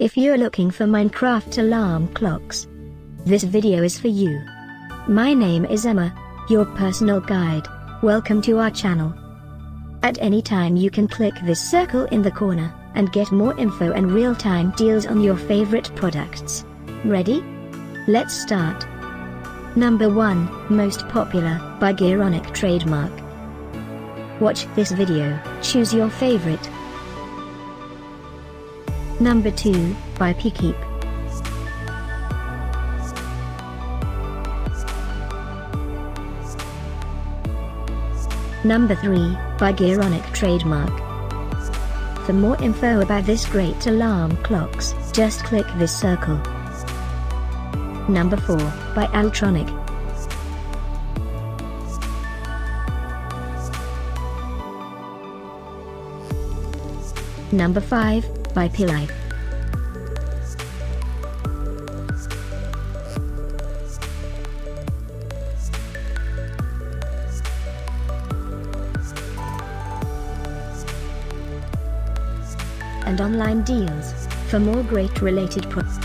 If you're looking for Minecraft alarm clocks, this video is for you. My name is Emma, your personal guide. Welcome to our channel. At any time you can click this circle in the corner, and get more info and real-time deals on your favorite products. Ready? Let's start. Number 1, Most Popular, by Gearonic Trademark. Watch this video, choose your favorite. Number 2, by Peakeep. Number 3, by Gearonic Trademark. For more info about this great alarm clocks, just click this circle. Number 4, by Altronic. Number 5, by Pilife. and online deals, for more great related products.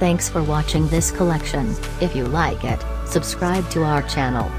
Thanks for watching this collection. If you like it, subscribe to our channel.